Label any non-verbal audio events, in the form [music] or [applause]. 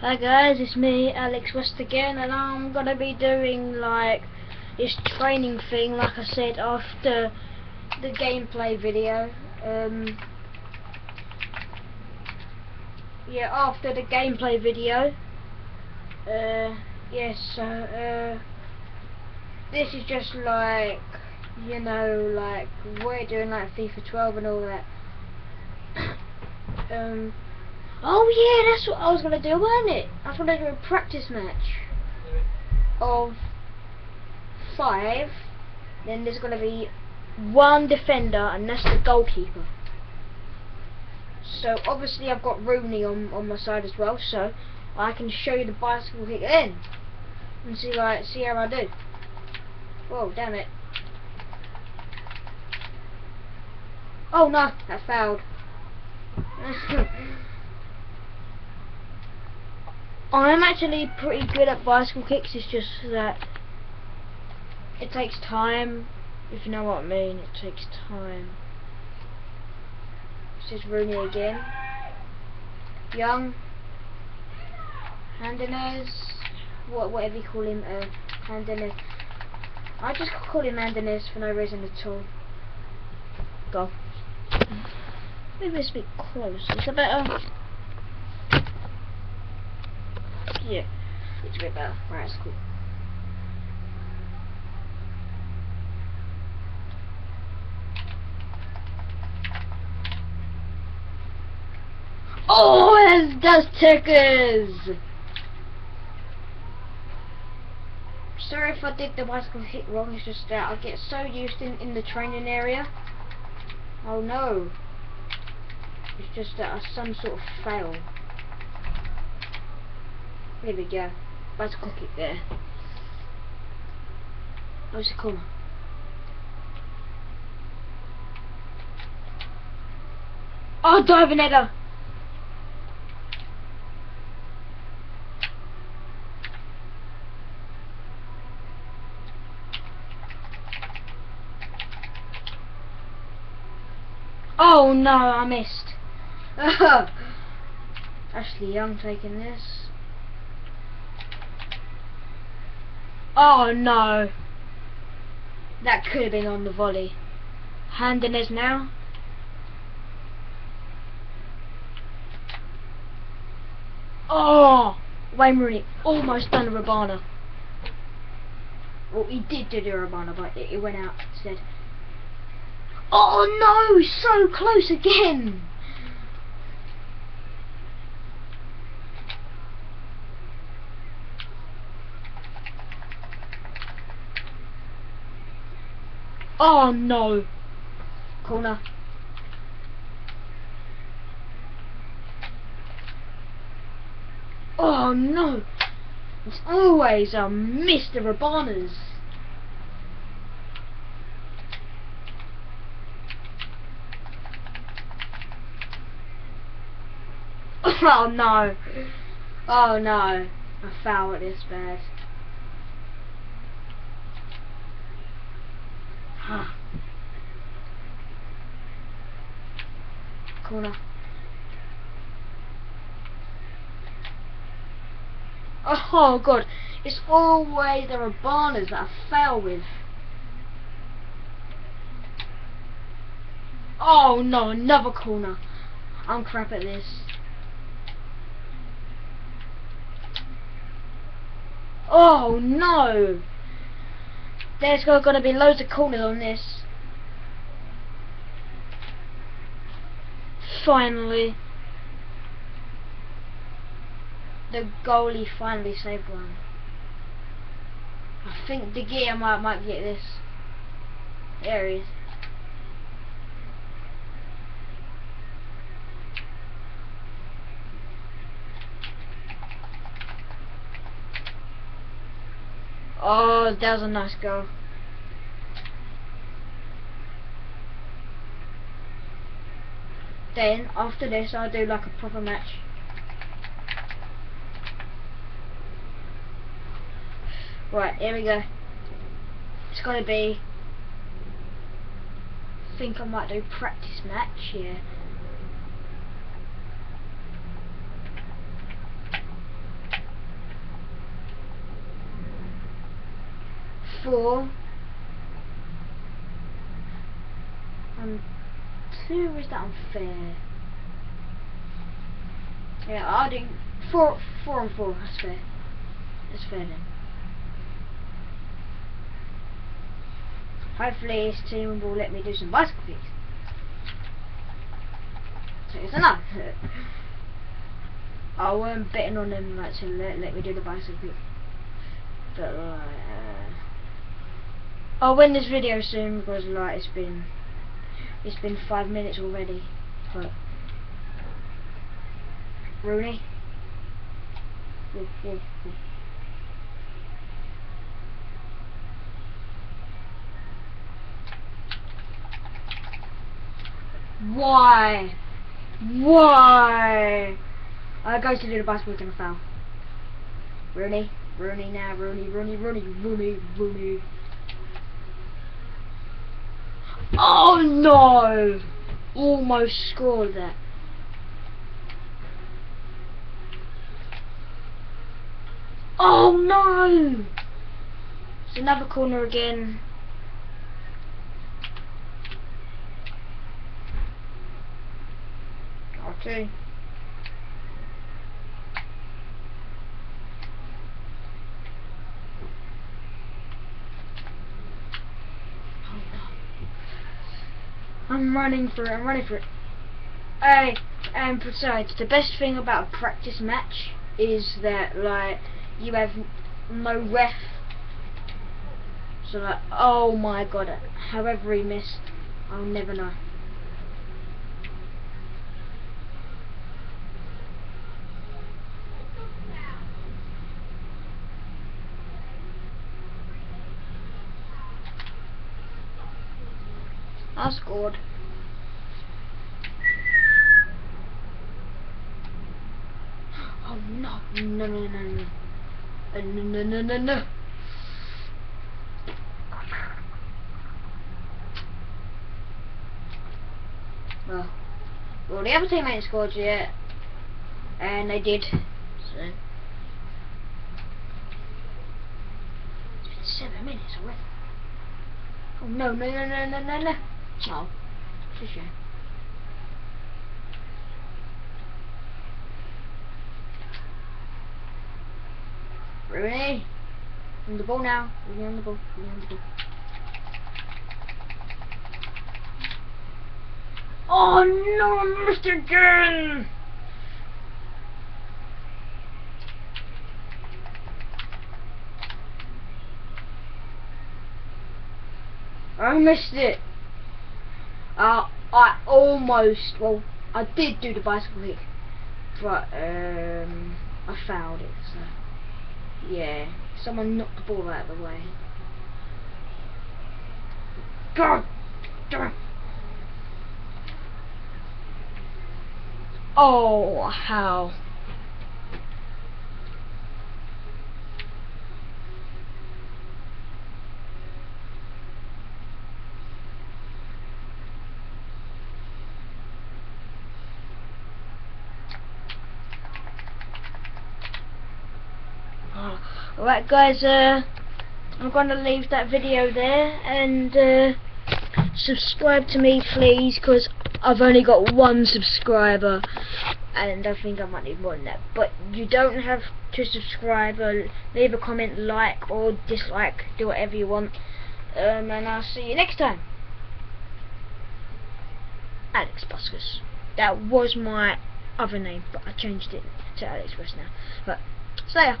Hi guys, it's me, Alex West again, and I'm gonna be doing like this training thing, like I said, after the gameplay video. Um, yeah, after the gameplay video. Uh, yes, so, uh, this is just like, you know, like, we're doing like FIFA 12 and all that. [coughs] um, Oh yeah, that's what I was gonna do, wasn't it? I was gonna do a practice match of five. Then there's gonna be one defender, and that's the goalkeeper. So obviously I've got Rooney on on my side as well, so I can show you the bicycle kick in and see like see how I do. Whoa, damn it! Oh no, that fouled. [laughs] I'm actually pretty good at bicycle kicks, it's just that it takes time, if you know what I mean, it takes time. This is Rooney again. Young. Handinez. What, whatever you call him, uh, Handinez. I just call him Handinez for no reason at all. Go. Maybe it's a bit close. Is that better? Yeah, it's a bit better. Right, it's cool. Oh, es das Tickers! Sorry if I did the bicycle hit wrong, it's just that I get so used in, in the training area. Oh no. It's just that I some sort of fail. There we go. Let's cook it there. Where's the corner? Oh, diving header! Oh no, I missed. [laughs] Ashley Young taking this. Oh no. That could have been on the volley. Handinez now. Oh! Wayne Rooney almost done a rabona. Well, he did do the rabona, but it, it went out instead. Oh no! So close again! Oh no! Corner. Oh no! It's always a Mr. rabonas. [laughs] Oh no! Oh no! I foul at this bad. Corner. Oh god, it's always the rabonas that I fail with. Oh no, another corner. I'm crap at this. Oh no! There's going to be loads of corners on this. Finally. The goalie finally saved one. I think De Gea might, might get this. There he is. Oh, that was a nice goal. Then, after this, I'll do like a proper match. Right, here we go. It's gonna be... I think I might do practice match, yeah. Four. And two is that unfair? Yeah, I'll do four, four and four. That's fair. That's fair then. Hopefully, this team will let me do some bicycle kicks. So it's enough. I weren't betting on them like to let, let me do the bicycle kick. But uh, Oh, I'll win this video soon because like it's been it's been five minutes already. But Rooney. Ooh, ooh, ooh. Why? Why? I go to do the basketball and foul. Rooney, Rooney now, Rooney, Rooney, Rooney, Rooney, Rooney. Oh no! Almost scored that. Oh no! It's another corner again. Okay. I'm running for it, I'm running for it. Hey, and besides, the best thing about a practice match is that, like, you have no ref. So, like, oh my god, however he missed, I'll never know. I scored. Oh no, no, no, no, no. Uh, no, no, no, no, no. Well, well, the other team ain't scored yet, and they did. So, seven minutes already. Oh no, no, no, no, no, no, no. Oh, it's a shame. Rooney, on the ball now. Rooney on the ball. Rooney on the ball. Oh no, missed again. I missed it. Uh, I almost, well, I did do the bicycle kick, but um, I fouled it. So yeah, someone knocked the ball out of the way. God damn. Oh, how? Alright guys, uh, I'm going to leave that video there and uh, subscribe to me please because I've only got one subscriber and I think I might need more than that. But you don't have to subscribe or leave a comment, like or dislike, do whatever you want. Um, and I'll see you next time. Alex Buskus. That was my other name, but I changed it to Alex West now. But, see ya.